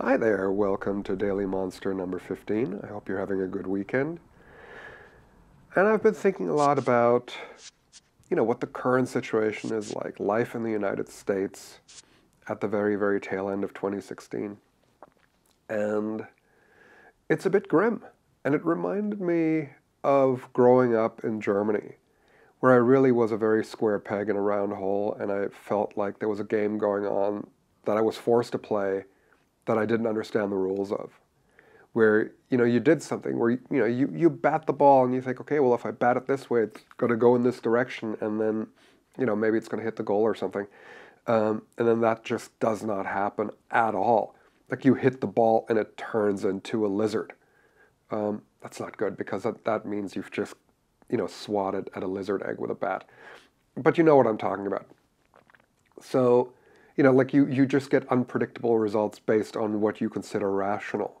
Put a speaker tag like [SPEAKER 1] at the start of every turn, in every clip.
[SPEAKER 1] Hi there, welcome to Daily Monster number 15. I hope you're having a good weekend. And I've been thinking a lot about, you know, what the current situation is like, life in the United States at the very, very tail end of 2016. And it's a bit grim. And it reminded me of growing up in Germany, where I really was a very square peg in a round hole, and I felt like there was a game going on that I was forced to play that I didn't understand the rules of. Where you know you did something where you know you, you bat the ball and you think okay well if I bat it this way it's going to go in this direction and then you know maybe it's going to hit the goal or something. Um, and then that just does not happen at all. Like you hit the ball and it turns into a lizard. Um, that's not good because that, that means you've just you know swatted at a lizard egg with a bat. But you know what I'm talking about. So you know, like you, you just get unpredictable results based on what you consider rational,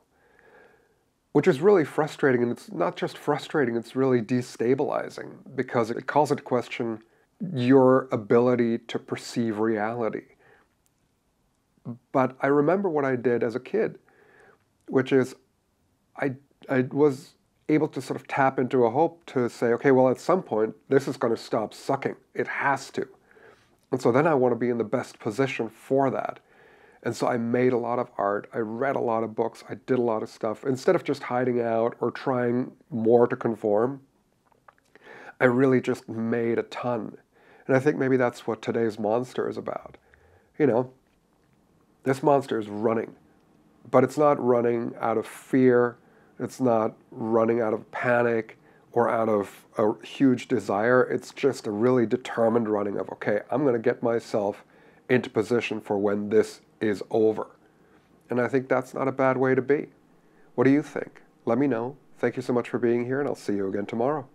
[SPEAKER 1] which is really frustrating. And it's not just frustrating, it's really destabilizing because it calls into question your ability to perceive reality. But I remember what I did as a kid, which is I, I was able to sort of tap into a hope to say, okay, well, at some point, this is going to stop sucking. It has to. And so then I want to be in the best position for that. And so I made a lot of art, I read a lot of books, I did a lot of stuff. Instead of just hiding out or trying more to conform, I really just made a ton. And I think maybe that's what today's monster is about. You know, this monster is running, but it's not running out of fear, it's not running out of panic, or out of a huge desire. It's just a really determined running of, okay, I'm going to get myself into position for when this is over. And I think that's not a bad way to be. What do you think? Let me know. Thank you so much for being here, and I'll see you again tomorrow.